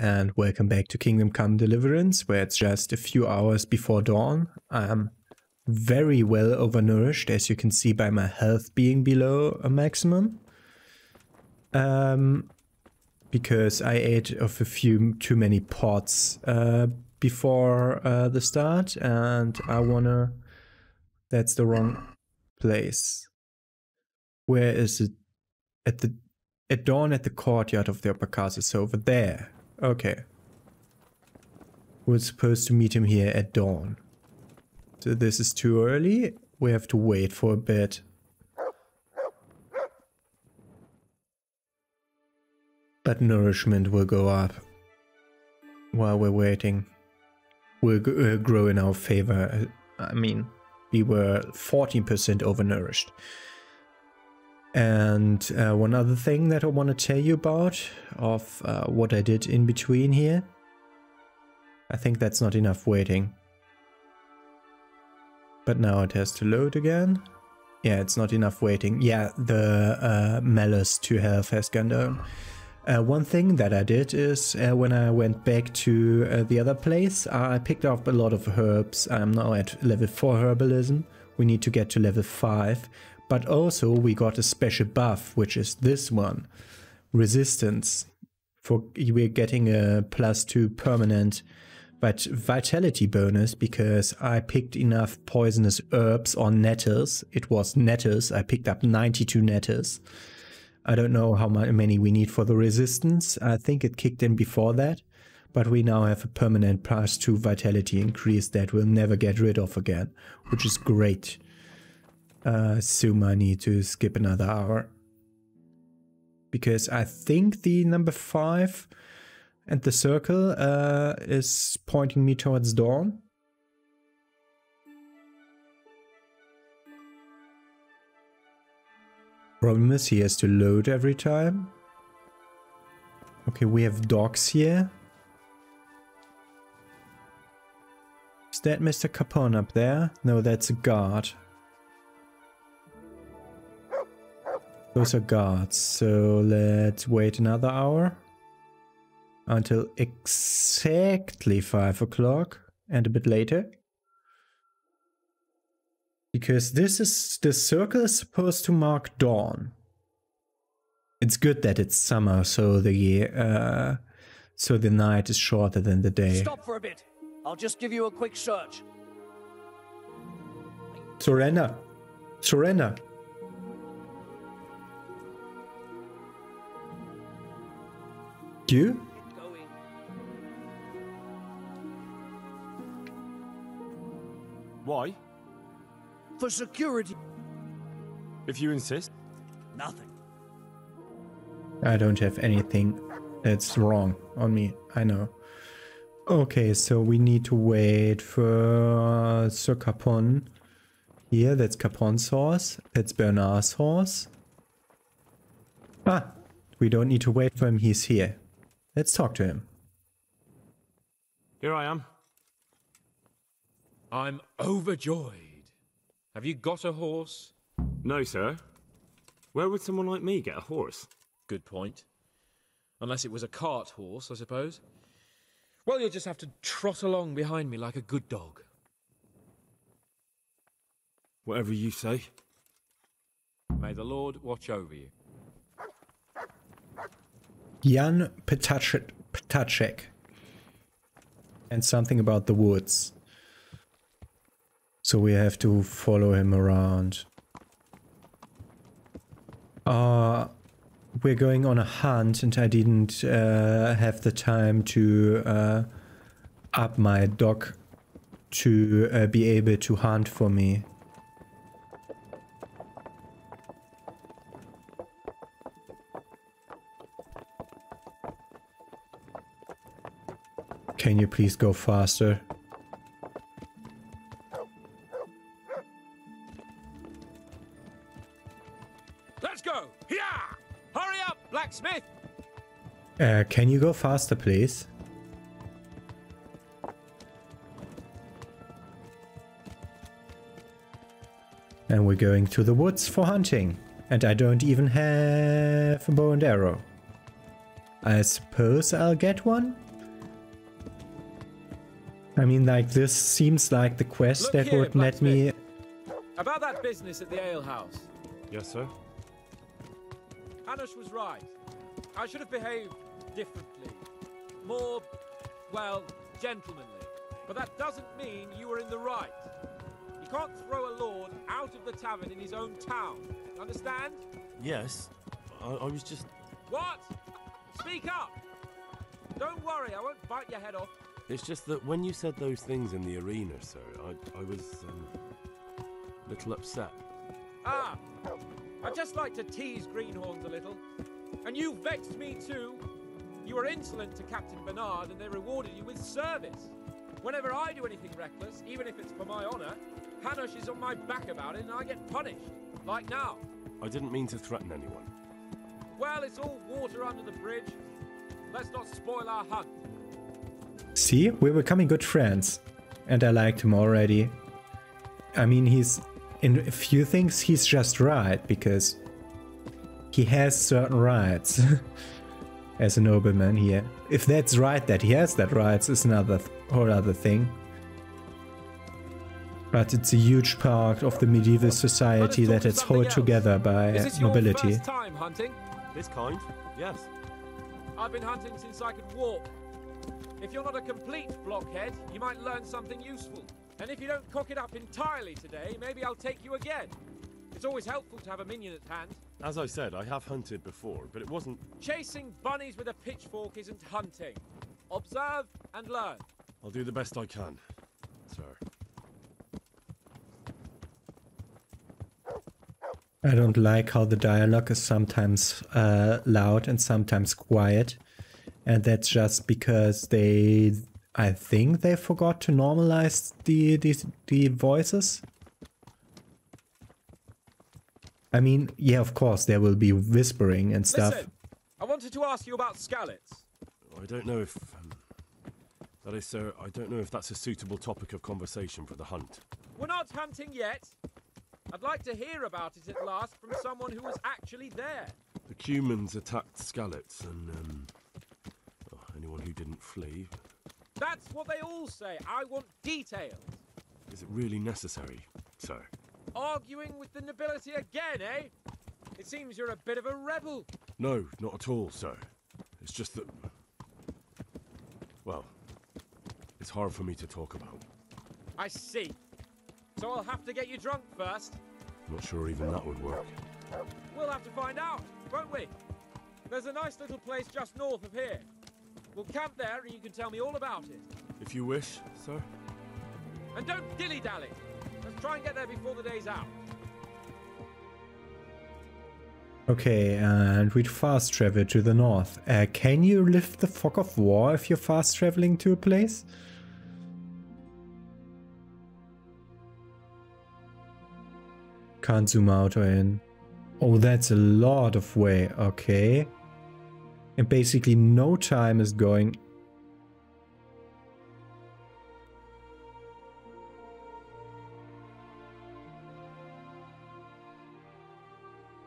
and welcome back to Kingdom Come Deliverance, where it's just a few hours before dawn. I'm very well overnourished, as you can see by my health being below a maximum. Um, because I ate of a few too many pots uh, before uh, the start, and I wanna. That's the wrong place. Where is it? At the at dawn at the courtyard of the upper castle, so over there. Okay. We're supposed to meet him here at dawn. So this is too early. We have to wait for a bit. But nourishment will go up while we're waiting. Will uh, grow in our favor. I mean, we were 14% overnourished. And uh, one other thing that I want to tell you about of uh, what I did in between here. I think that's not enough waiting. But now it has to load again. Yeah, it's not enough waiting. Yeah, the uh, malus to health has gone down. Uh, one thing that I did is uh, when I went back to uh, the other place, I picked up a lot of herbs. I'm now at level 4 herbalism. We need to get to level 5. But also we got a special buff, which is this one. Resistance. For We're getting a plus 2 permanent but vitality bonus because I picked enough poisonous herbs or nettles. It was nettles. I picked up 92 nettles. I don't know how many we need for the resistance. I think it kicked in before that. But we now have a permanent plus 2 vitality increase that we'll never get rid of again, which is great. Uh, I need to skip another hour. Because I think the number 5 and the circle uh, is pointing me towards dawn. Problem is he has to load every time. Okay, we have dogs here. Is that Mr. Capone up there? No, that's a guard. Those are guards, so let's wait another hour until exactly 5 o'clock and a bit later. Because this is the circle is supposed to mark dawn. It's good that it's summer, so the uh, so the night is shorter than the day. Stop for a bit. I'll just give you a quick search. Surrender. Surrender. You? Why? For security. If you insist. Nothing. I don't have anything that's wrong on me. I know. Okay, so we need to wait for Sir Capon. Here, that's Capon's horse. That's Bernard's horse. Ah, we don't need to wait for him. He's here. Let's talk to him. Here I am. I'm overjoyed. Have you got a horse? No, sir. Where would someone like me get a horse? Good point. Unless it was a cart horse, I suppose. Well, you'll just have to trot along behind me like a good dog. Whatever you say. May the Lord watch over you. Jan Petacek. And something about the woods. So we have to follow him around. Uh, we're going on a hunt and I didn't uh, have the time to uh, up my dog to uh, be able to hunt for me. Can you please go faster? Let's go! Yeah! Hurry up, blacksmith! Uh, can you go faster, please? And we're going to the woods for hunting. And I don't even have a bow and arrow. I suppose I'll get one? I mean, like, this seems like the quest Look that here, would let me... About that business at the alehouse. Yes, sir. Hanush was right. I should have behaved differently. More, well, gentlemanly. But that doesn't mean you were in the right. You can't throw a lord out of the tavern in his own town. Understand? Yes. I, I was just. What? Speak up! Don't worry, I won't bite your head off. It's just that when you said those things in the arena, sir, I, I was um, a little upset. Ah, I just like to tease greenhorns a little. And you vexed me too. You were insolent to Captain Bernard and they rewarded you with service. Whenever I do anything reckless, even if it's for my honor, Hanush is on my back about it and I get punished. Like now. I didn't mean to threaten anyone. Well, it's all water under the bridge. Let's not spoil our hunt. See, we're becoming good friends. And I liked him already. I mean, he's... In a few things, he's just right, because... He has certain rights. As a nobleman here. If that's right that he has that rights is another th whole other thing. But it's a huge part of the medieval society Let that it's held together by Is this your nobility. first time hunting? This kind? Yes. I've been hunting since I could walk. If you're not a complete blockhead, you might learn something useful. And if you don't cock it up entirely today, maybe I'll take you again. It's always helpful to have a minion at hand. As I said, I have hunted before, but it wasn't. Chasing bunnies with a pitchfork isn't hunting. Observe and learn. I'll do the best I can, sir. I don't like how the dialogue is sometimes uh, loud and sometimes quiet. And that's just because they, I think they forgot to normalize the, the, the voices. I mean, yeah, of course, there will be whispering and stuff. Listen, I wanted to ask you about Skalitz. I don't know if. Um, that is, sir, I don't know if that's a suitable topic of conversation for the hunt. We're not hunting yet. I'd like to hear about it at last from someone who was actually there. The Cumans attacked Skalitz, and um, anyone who didn't flee. That's what they all say. I want details. Is it really necessary, sir? Arguing with the nobility again, eh? It seems you're a bit of a rebel. No, not at all, sir. It's just that. Well, it's hard for me to talk about. I see. So I'll have to get you drunk first. Not sure even that would work. We'll have to find out, won't we? There's a nice little place just north of here. We'll camp there and you can tell me all about it. If you wish, sir. And don't dilly-dally. Let's try and get there before the day's out. Okay, and we'd fast travel to the north. Uh, can you lift the fog of war if you're fast traveling to a place? Can't zoom out or in. Oh, that's a lot of way. Okay. And basically no time is going...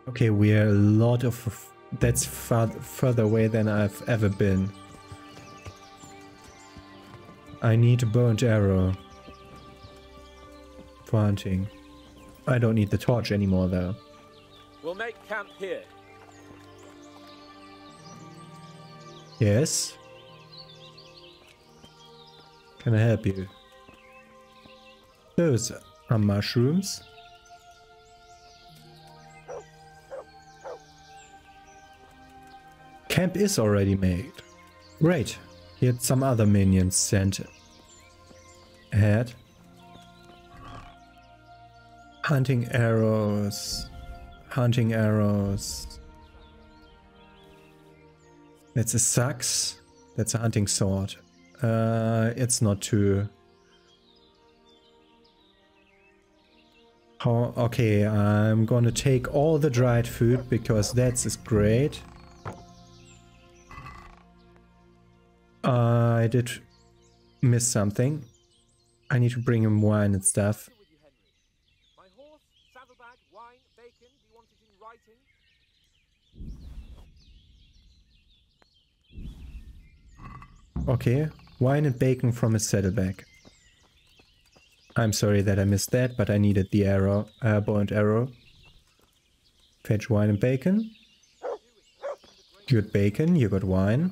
Okay, we're a lot of... That's far, further away than I've ever been. I need a and arrow. For hunting. I don't need the torch anymore though. We'll make camp here. Yes? Can I help you? Those are mushrooms. Camp is already made. Great. Yet some other minions sent ahead. Hunting arrows. Hunting arrows. That's a sax. That's a hunting sword. Uh, it's not too... How, okay, I'm gonna take all the dried food because that's is great. I did miss something. I need to bring him wine and stuff. With you, Henry. My horse, saddlebag, wine, bacon. Do you want it in writing? Okay, wine and bacon from his saddlebag. I'm sorry that I missed that, but I needed the arrow, uh, bow and arrow. Fetch wine and bacon. You got bacon, you got wine.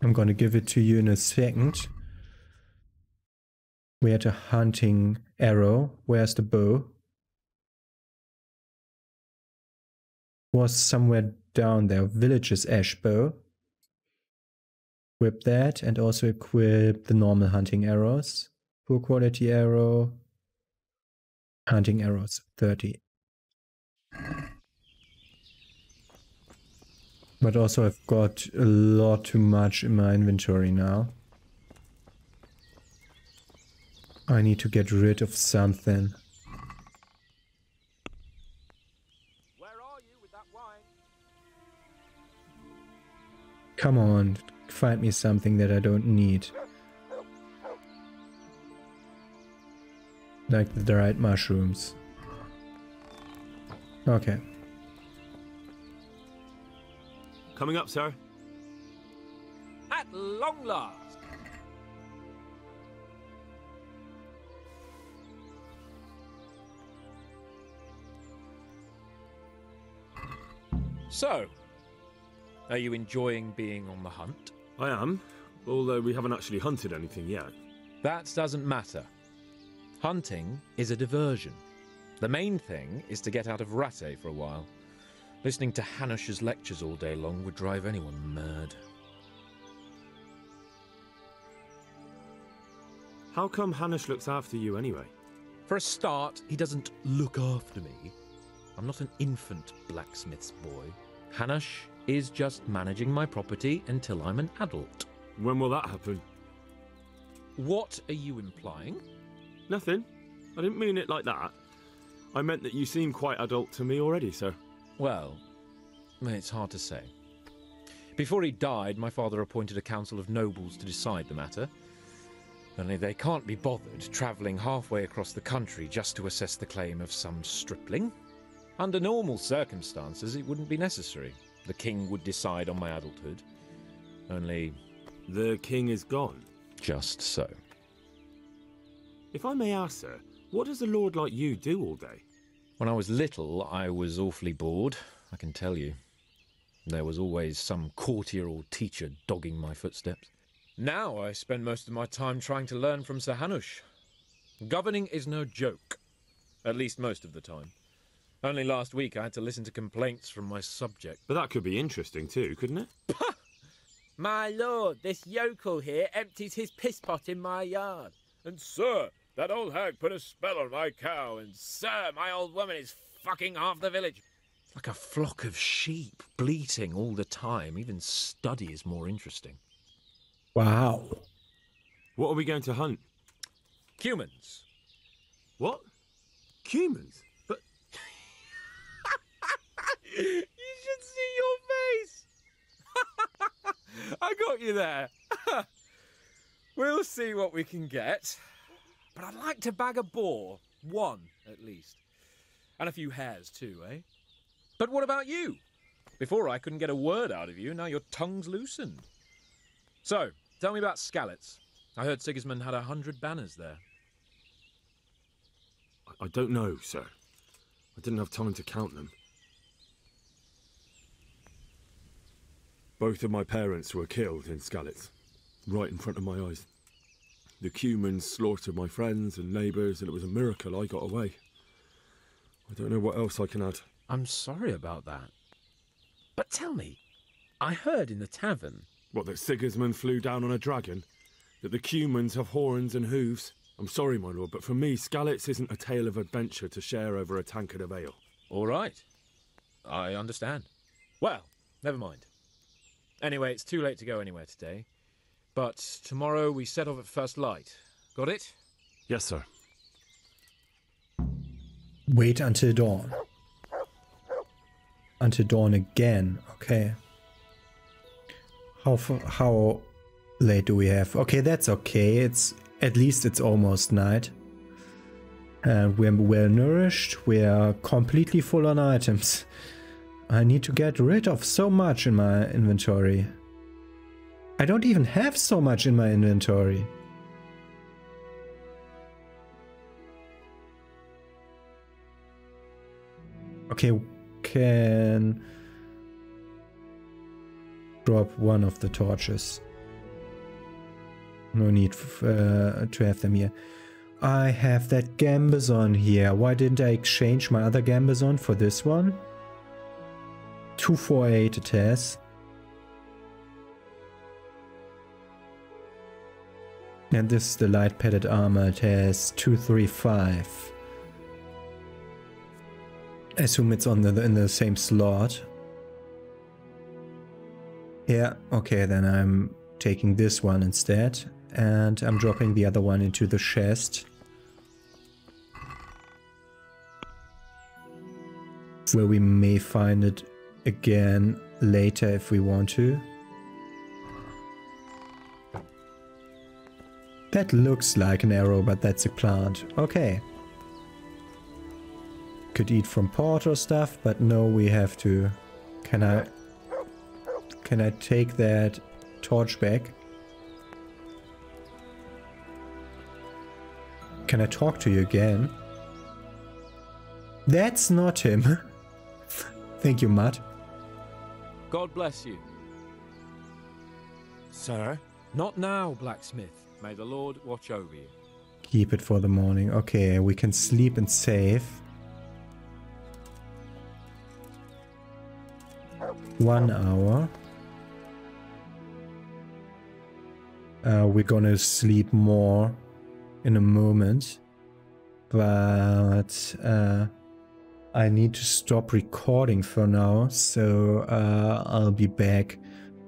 I'm gonna give it to you in a second. We had a hunting arrow. Where's the bow? Was somewhere down there. Village's ash bow. Equip that and also equip the normal hunting arrows. Poor quality arrow. Hunting arrows 30. But also I've got a lot too much in my inventory now. I need to get rid of something. Where are you with that wine? Come on, find me something that I don't need. Like the dried mushrooms. Okay. Coming up, sir. At long last. So, are you enjoying being on the hunt? I am, although we haven't actually hunted anything yet. That doesn't matter. Hunting is a diversion. The main thing is to get out of Rattay for a while. Listening to Hanush's lectures all day long would drive anyone mad. How come Hanush looks after you anyway? For a start, he doesn't look after me. I'm not an infant blacksmith's boy. Hanush is just managing my property until I'm an adult. When will that happen? What are you implying? Nothing. I didn't mean it like that. I meant that you seem quite adult to me already, sir. Well, it's hard to say. Before he died, my father appointed a council of nobles to decide the matter. Only they can't be bothered travelling halfway across the country just to assess the claim of some stripling. Under normal circumstances, it wouldn't be necessary. The king would decide on my adulthood. Only The king is gone. just so. If I may ask, sir, what does a lord like you do all day? When I was little, I was awfully bored, I can tell you. There was always some courtier or teacher dogging my footsteps. Now I spend most of my time trying to learn from Sir Hanush. Governing is no joke, at least most of the time. Only last week I had to listen to complaints from my subject. But that could be interesting too, couldn't it? My lord, this yokel here empties his piss pot in my yard. And sir, that old hag put a spell on my cow, and Sir, my old woman is fucking half the village. like a flock of sheep, bleating all the time. Even study is more interesting. Wow. What are we going to hunt? Humans. What? Humans? But You should see your face. I got you there. we'll see what we can get. But I'd like to bag a boar. One, at least. And a few hares, too, eh? But what about you? Before I couldn't get a word out of you, now your tongue's loosened. So, tell me about Skalitz. I heard Sigismund had a hundred banners there. I- I don't know, sir. I didn't have time to count them. Both of my parents were killed in Skalitz, right in front of my eyes. The Cumans slaughtered my friends and neighbours, and it was a miracle I got away. I don't know what else I can add. I'm sorry about that. But tell me, I heard in the tavern. What, that Sigismund flew down on a dragon? That the Cumans have horns and hooves? I'm sorry, my lord, but for me, Skalitz isn't a tale of adventure to share over a tankard of ale. All right. I understand. Well, never mind. Anyway, it's too late to go anywhere today. But tomorrow we set off at first light. Got it? Yes, sir. Wait until dawn. Until dawn again. Okay. How f- how late do we have? Okay, that's okay. It's at least it's almost night. And we're well nourished. We're completely full on items. I need to get rid of so much in my inventory. I don't even have so much in my inventory. Okay, can drop one of the torches. No need uh, to have them here. I have that gambeson here. Why didn't I exchange my other gambeson for this one? 248 it has. And this is the light padded armor. It has 235. I assume it's on the in the same slot. Yeah, okay, then I'm taking this one instead. And I'm dropping the other one into the chest. Where we may find it again later if we want to. That looks like an arrow, but that's a plant. Okay. Could eat from pot or stuff, but no, we have to... Can I... Can I take that torch back? Can I talk to you again? That's not him. Thank you, Matt. God bless you. Sir? Not now, blacksmith. May the Lord watch over you. Keep it for the morning. Okay, we can sleep and save. One hour. Uh, we're gonna sleep more in a moment. But uh, I need to stop recording for now. So uh, I'll be back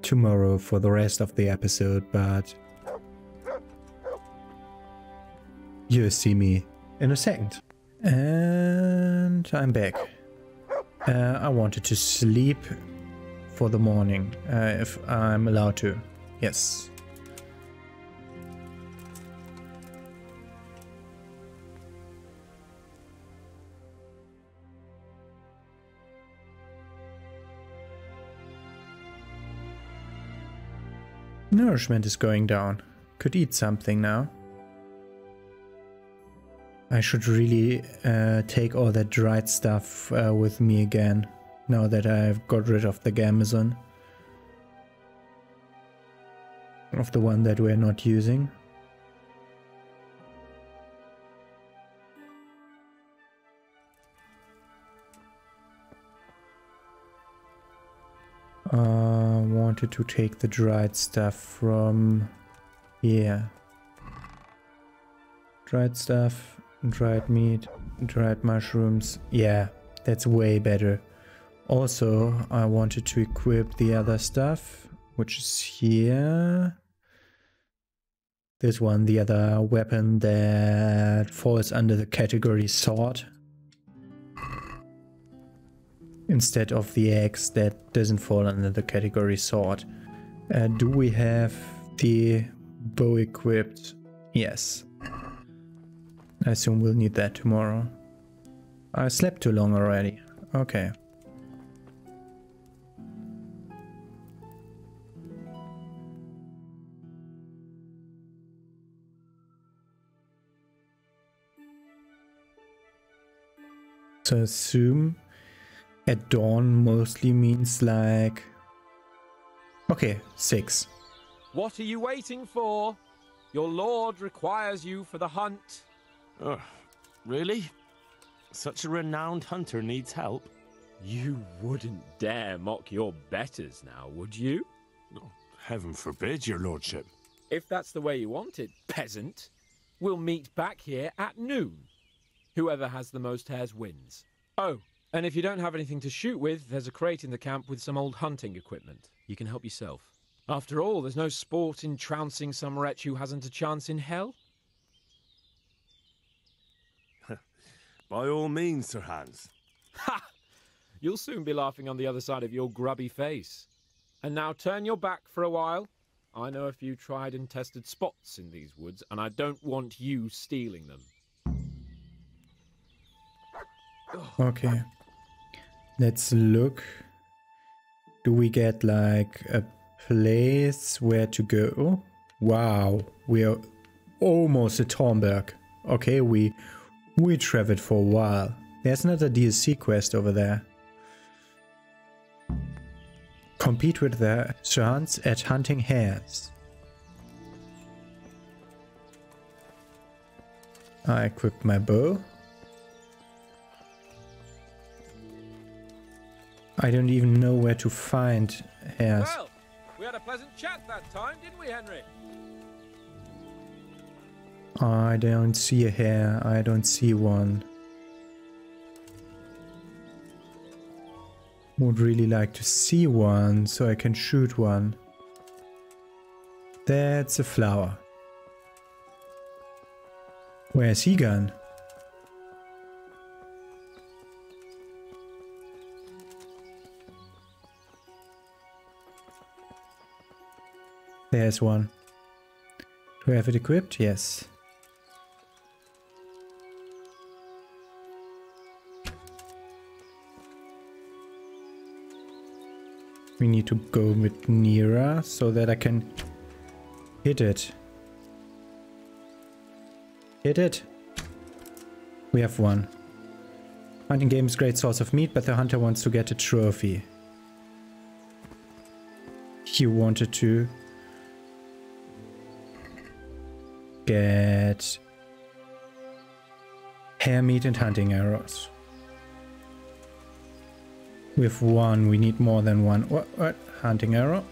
tomorrow for the rest of the episode. But You'll see me in a second. And I'm back. Uh, I wanted to sleep for the morning, uh, if I'm allowed to. Yes. Nourishment is going down. Could eat something now. I should really uh, take all that dried stuff uh, with me again, now that I've got rid of the gambeson. Of the one that we're not using. To take the dried stuff from here. Dried stuff, dried meat, dried mushrooms. Yeah, that's way better. Also, I wanted to equip the other stuff, which is here. This one, the other weapon that falls under the category sword. Instead of the axe that doesn't fall under the category sword. Uh, do we have the bow equipped? Yes. I assume we'll need that tomorrow. I slept too long already. Okay. So assume at dawn mostly means like... Okay, six. What are you waiting for? Your lord requires you for the hunt. Oh, really? Such a renowned hunter needs help? You wouldn't dare mock your betters now, would you? Oh, heaven forbid, your lordship. If that's the way you want it, peasant, we'll meet back here at noon. Whoever has the most hares wins. Oh, and if you don't have anything to shoot with, there's a crate in the camp with some old hunting equipment. You can help yourself. After all, there's no sport in trouncing some wretch who hasn't a chance in hell. By all means, Sir Hans. Ha! You'll soon be laughing on the other side of your grubby face. And now turn your back for a while. I know a few tried and tested spots in these woods, and I don't want you stealing them. Okay. Let's look. Do we get like a place where to go? Wow, we are almost at Talmberg. Okay, we we traveled for a while. There's another DLC quest over there. Compete with the chance at hunting hares. I equipped my bow. I don't even know where to find hares. Well, we had a pleasant chat that time, didn't we, Henry? I don't see a hare. I don't see one. Would really like to see one so I can shoot one. That's a flower. Where's he gone? There's one. Do have it equipped? Yes. We need to go a bit nearer so that I can hit it. Hit it. We have one. Hunting game is great source of meat, but the hunter wants to get a trophy. He wanted to get hare meat and hunting arrows. With one, we need more than one. What? What? Hunting arrow.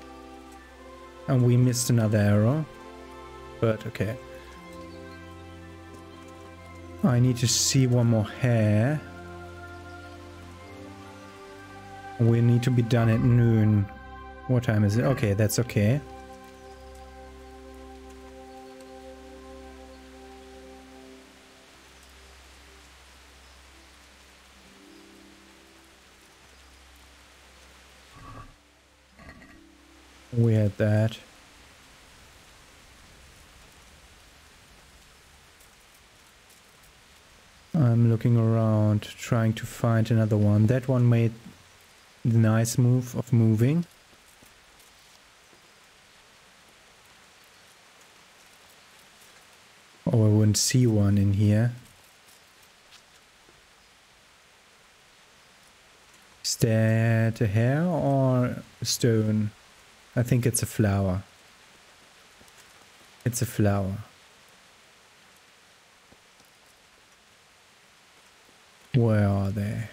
And we missed another arrow. But okay. I need to see one more hare. We need to be done at noon. What time is it? Okay, that's okay. That. I'm looking around, trying to find another one. That one made the nice move of moving. Oh, I wouldn't see one in here. Is that a hare or a stone? I think it's a flower. It's a flower. Where are they?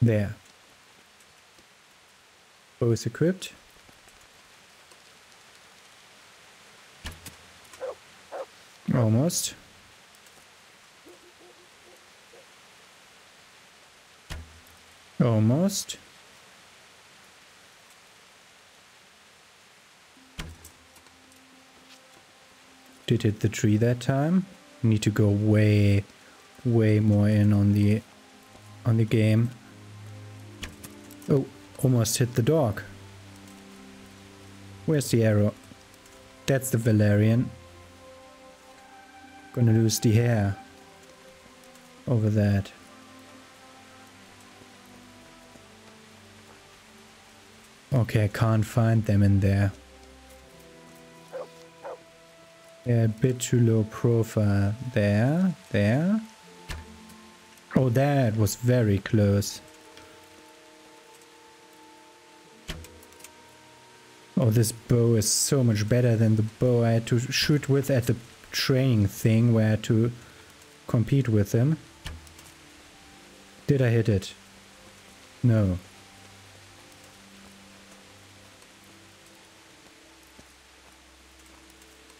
There. Both equipped. Almost. Almost. Did hit the tree that time. Need to go way, way more in on the, on the game. Oh, almost hit the dog. Where's the arrow? That's the Valerian. Gonna lose the hare over that. Okay, I can't find them in there. They're a bit too low profile. There, there. Oh, that was very close. Oh, this bow is so much better than the bow I had to shoot with at the training thing where I had to compete with them. Did I hit it? No.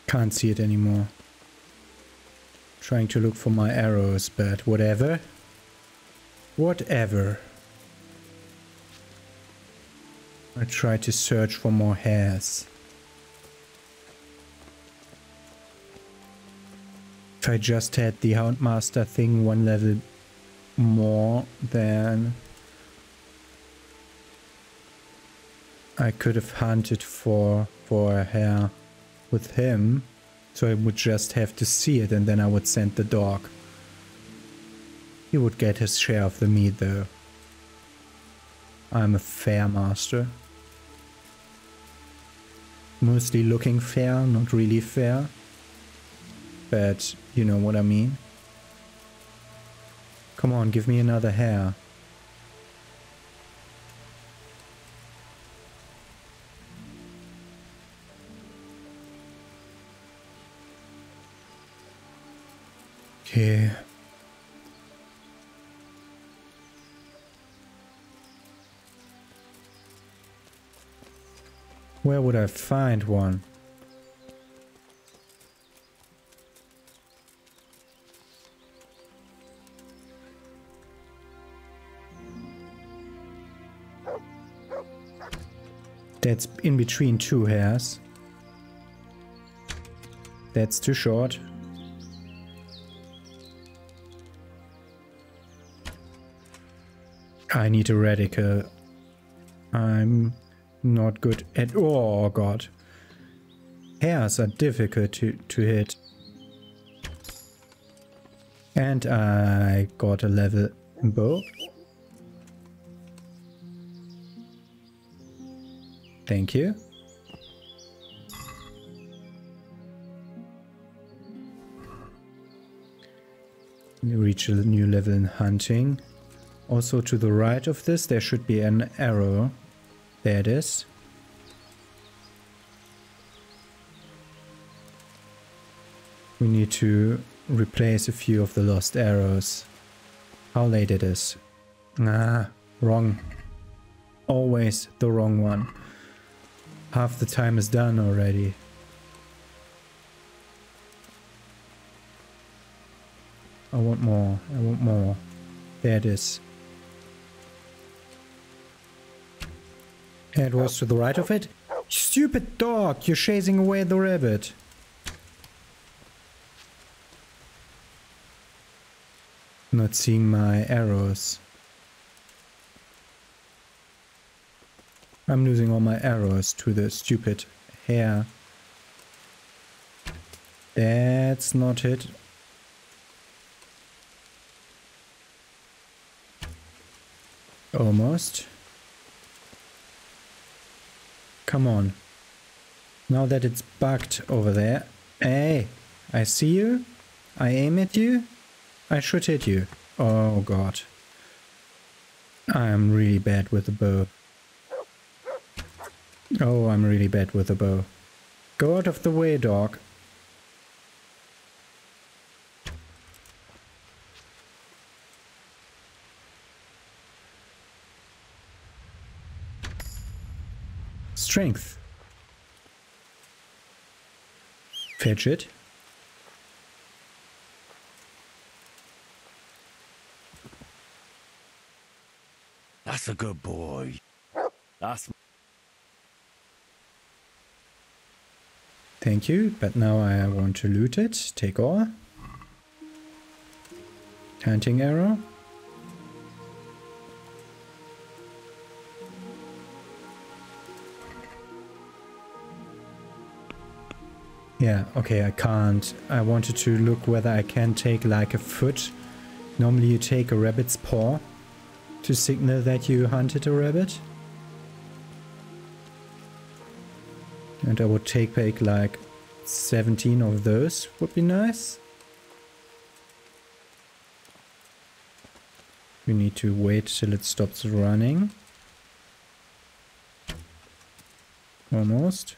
Can't see it anymore. Trying to look for my arrows, but whatever. Whatever. I try to search for more hares. If I just had the Houndmaster thing one level more, then I could have hunted for for a hare with him. So I would just have to see it and then I would send the dog. He would get his share of the meat though. I'm a fair master. Mostly looking fair, not really fair. but you know what I mean. Come on, give me another hare. Okay. Where would I find one? That's in between two hairs. That's too short. I need a radical. I'm not good at... Oh, God. Hares are difficult to, to hit. And I got a level bow. Thank you. You reach a new level in hunting. Also to the right of this there should be an arrow. There it is. We need to replace a few of the lost arrows. How late it is. Ah, wrong. Always the wrong one. Half the time is done already. I want more. I want more. There it is. It was to the right of it. Stupid dog! You're chasing away the rabbit. Not seeing my arrows. I'm losing all my arrows to the stupid hare. That's not it. Almost. Come on. Now that it's bugged over there. Hey, I see you. I aim at you. I should hit you. Oh god. I am really bad with the bow. Oh, I'm really bad with the bow. Go out of the way, dog. Strength. Fetch it. That's a good boy. That's Thank you, but now I want to loot it. Take all. Hunting arrow. Yeah, okay, I can't. I wanted to look whether I can take like a foot. Normally you take a rabbit's paw to signal that you hunted a rabbit. And I would take back like 17 of those would be nice. We need to wait till it stops running. Almost.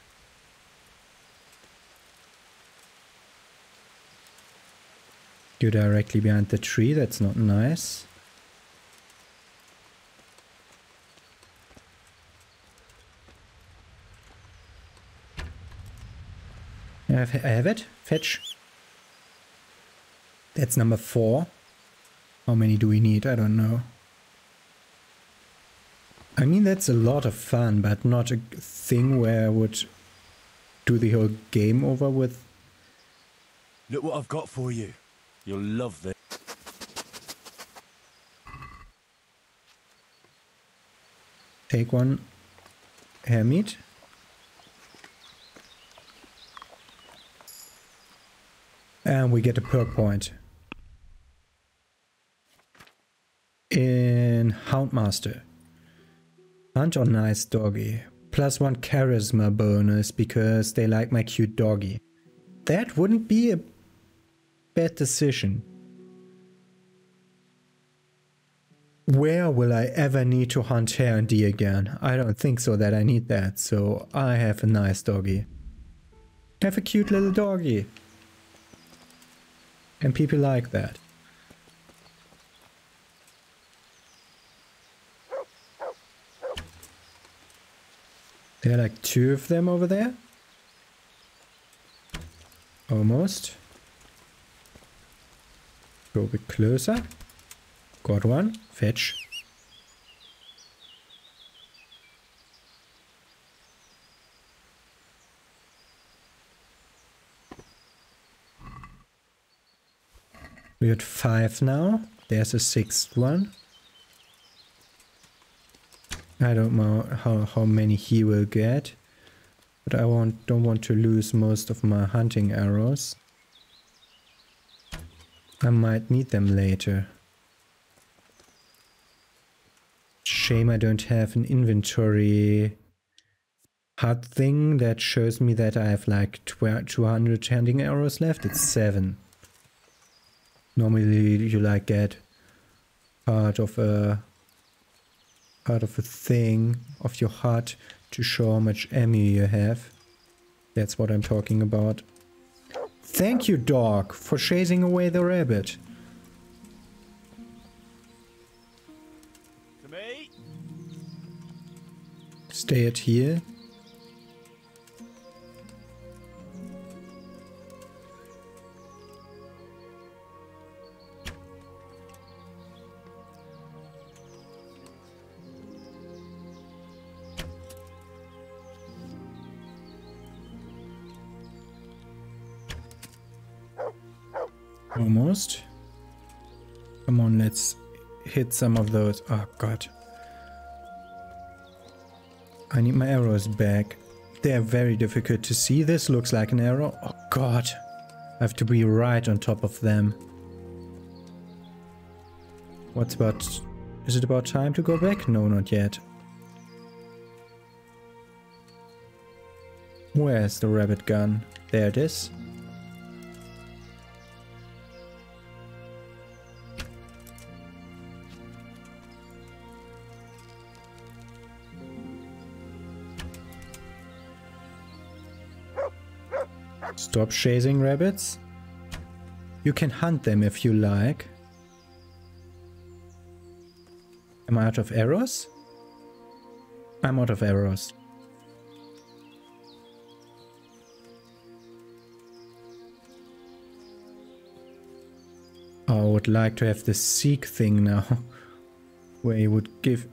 You're directly behind the tree, that's not nice. I have, I have it. Fetch. That's number four. How many do we need? I don't know. I mean, that's a lot of fun, but not a thing where I would do the whole game over with. Look what I've got for you. You'll love this. Take one hare meat. And we get a perk point. In Houndmaster. Hunt on nice doggy. Plus one charisma bonus because they like my cute doggy. That wouldn't be a bad decision. Where will I ever need to hunt hare and deer again? I don't think so that I need that, so I have a nice doggy. Have a cute little doggy. And people like that. There are like two of them over there. Almost. Go a bit closer. Got one. Fetch. We're at five now. There's a sixth one. I don't know how, how many he will get. But I want, don't want to lose most of my hunting arrows. I might need them later. Shame I don't have an inventory HUD thing that shows me that I have like 200 hunting arrows left. It's 7. Normally you like get part of a part of a thing of your HUD to show how much ammo you have. That's what I'm talking about. Thank you, dog, for chasing away the rabbit. Stay at here. Come on, let's hit some of those. Oh, God. I need my arrows back. They're very difficult to see. This looks like an arrow. Oh, God. I have to be right on top of them. What's about... Is it about time to go back? No, not yet. Where's the rabbit gun? There it is. Stop chasing rabbits. You can hunt them if you like. Am I out of arrows? I'm out of arrows. I would like to have the seek thing now. Where you would give...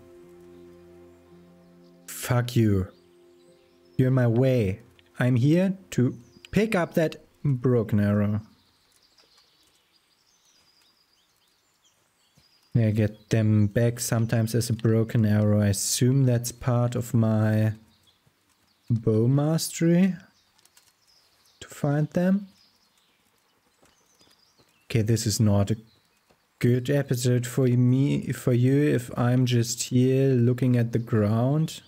Fuck you. You're in my way. I'm here to Pick up that broken arrow. Yeah, get them back sometimes as a broken arrow. I assume that's part of my bow mastery to find them. Okay, this is not a good episode for me for you if I'm just here looking at the ground.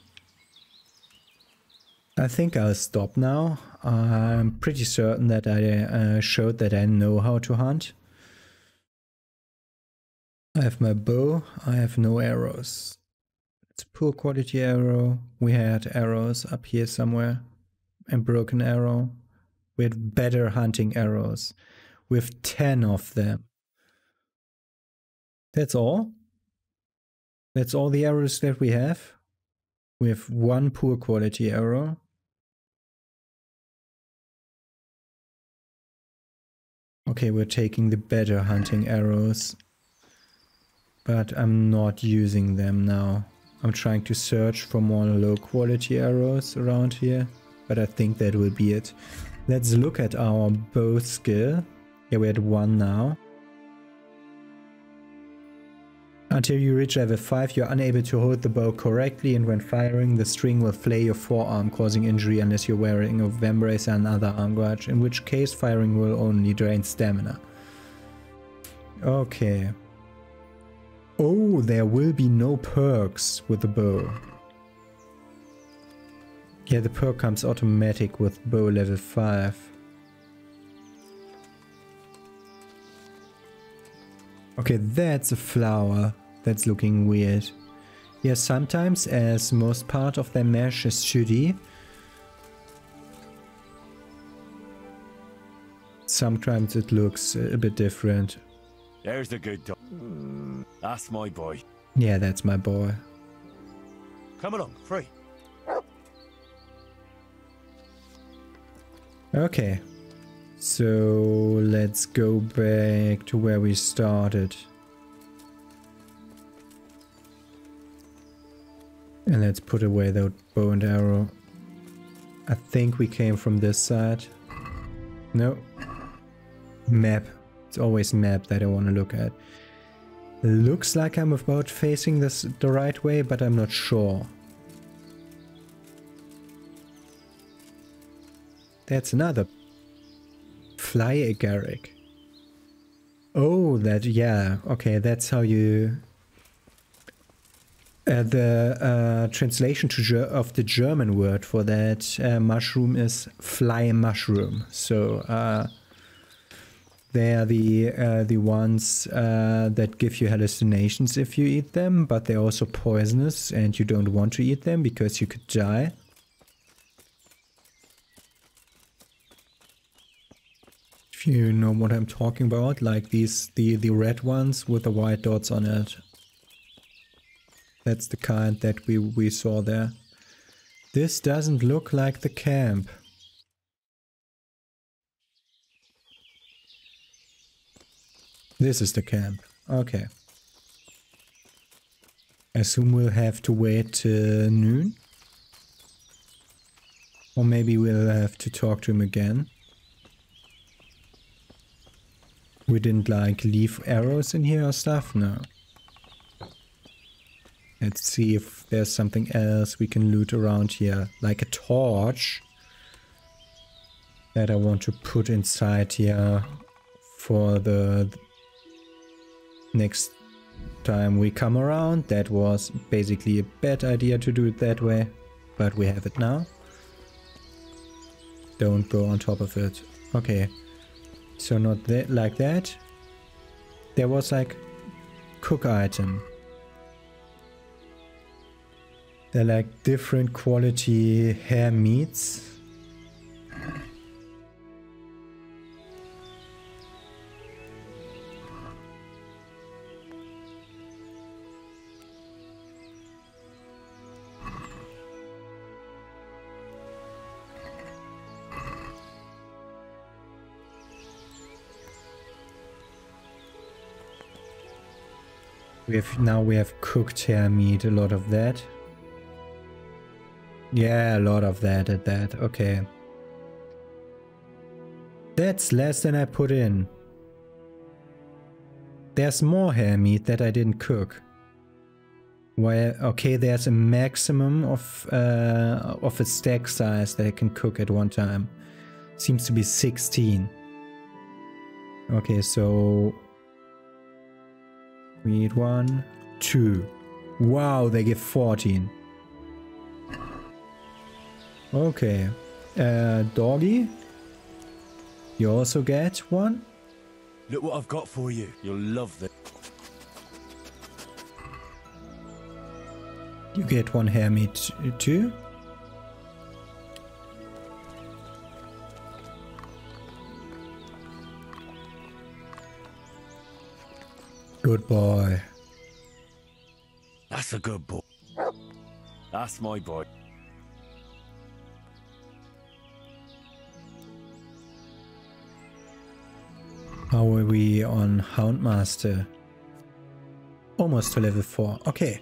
I think I'll stop now. I'm pretty certain that I uh, showed that I know how to hunt. I have my bow, I have no arrows. It's poor quality arrow. We had arrows up here somewhere. And broken arrow. We had better hunting arrows. Have 10 of them. That's all. That's all the arrows that we have. We have one poor quality arrow. Okay, we're taking the better hunting arrows. But I'm not using them now. I'm trying to search for more low quality arrows around here. But I think that will be it. Let's look at our bow skill. Yeah, we're at one now. Until you reach level 5, you're unable to hold the bow correctly and when firing, the string will flay your forearm, causing injury unless you're wearing a vambrace and another arm guard, in which case firing will only drain stamina. Okay. Oh, there will be no perks with the bow. Yeah, the perk comes automatic with bow level 5. Okay, that's a flower. That's looking weird. Yeah, sometimes as most part of the mesh is shitty. Sometimes it looks a bit different. There's the good dog. That's my boy. Yeah, that's my boy. Come along, free. Okay. So let's go back to where we started. And let's put away that bow and arrow. I think we came from this side. No. Map. It's always map that I want to look at. Looks like I'm about facing this the right way, but I'm not sure. That's another fly agaric. Oh, that, yeah. Okay, that's how you... Uh, the uh, translation of the German word for that uh, mushroom is fly mushroom. So uh, they are the uh, the ones uh, that give you hallucinations if you eat them, but they're also poisonous and you don't want to eat them because you could die. You know what I'm talking about, like these the the red ones with the white dots on it. That's the kind that we we saw there. This doesn't look like the camp. This is the camp. Okay. I assume we'll have to wait till noon. Or maybe we'll have to talk to him again. We didn't like leave arrows in here or stuff? No. Let's see if there's something else we can loot around here. Like a torch. That I want to put inside here for the next time we come around. That was basically a bad idea to do it that way. But we have it now. Don't go on top of it. Okay. So not that like that. There was like cook item. They're like different quality hare meats. We have now we have cooked hare meat, a lot of that. Yeah, a lot of that at that. Okay. That's less than I put in. There's more hare meat that I didn't cook. Why? Okay, there's a maximum of uh, of a stack size that I can cook at one time. Seems to be 16. Okay, so we need one, two. Wow, they give 14. Okay. Uh, doggy? You also get one? Look what I've got for you. You'll love this. You get one hare meat too? Good boy. That's a good boy. That's my boy. How are we on Houndmaster? Almost to level 4. Okay.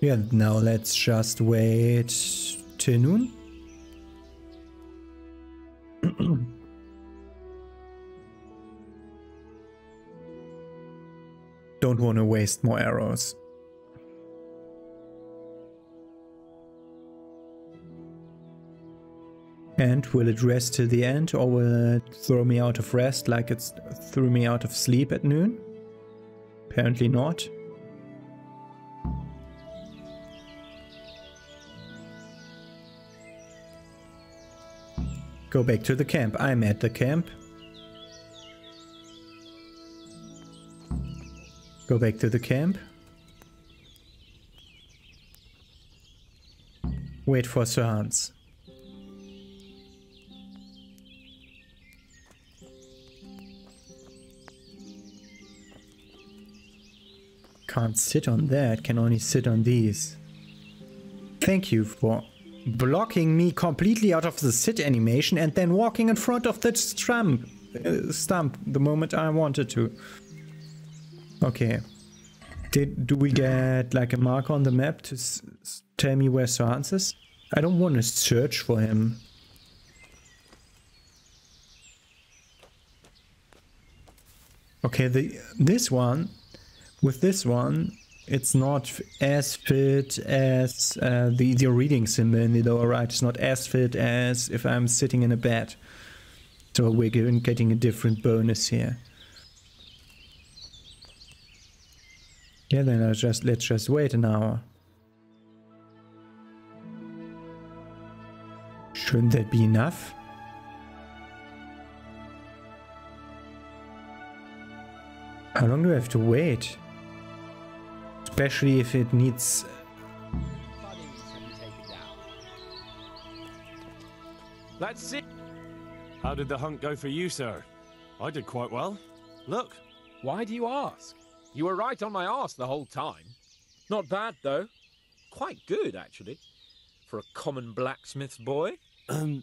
Yeah, now let's just wait till noon. Don't want to waste more arrows. And will it rest till the end or will it throw me out of rest like it threw me out of sleep at noon? Apparently not. Go back to the camp. I'm at the camp. Go back to the camp. Wait for Sir Hans. Can't sit on that, can only sit on these. Thank you for blocking me completely out of the sit animation and then walking in front of the stump, uh, stump the moment I wanted to. Okay. Did do we get like a marker on the map to tell me where Sir Hans is? I don't want to search for him. Okay, the this one with this one, it's not as fit as uh, the the reading symbol in the lower right. It's not as fit as if I'm sitting in a bed. So we're getting a different bonus here. Yeah, then I just let's just wait an hour. Shouldn't that be enough? How long do I have to wait? Especially if it needs. Let's see. How did the hunt go for you, sir? I did quite well. Look, Why do you ask? You were right on my arse the whole time. Not bad, though. Quite good, actually. For a common blacksmith's boy. Um,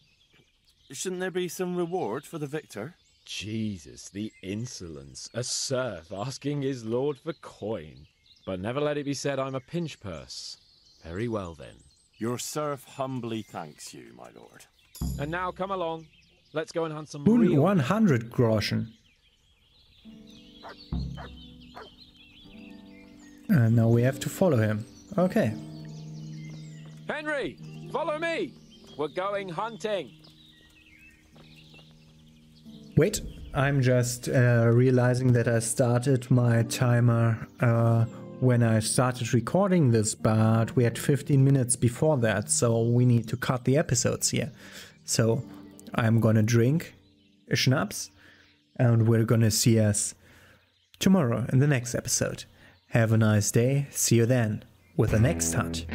shouldn't there be some reward for the victor? Jesus, the insolence. A serf asking his lord for coin. But never let it be said I'm a pinch purse. Very well, then. Your serf humbly thanks you, my lord. And now come along. Let's go and hunt some Hun- real... 100 Groschen. And now we have to follow him. Okay. Henry, follow me. We're going hunting. Wait, I'm just uh, realizing that I started my timer uh, when I started recording this, but we had 15 minutes before that, so we need to cut the episodes here. So I'm gonna drink a schnapps and we're gonna see us tomorrow in the next episode. Have a nice day. See you then with the next hunt.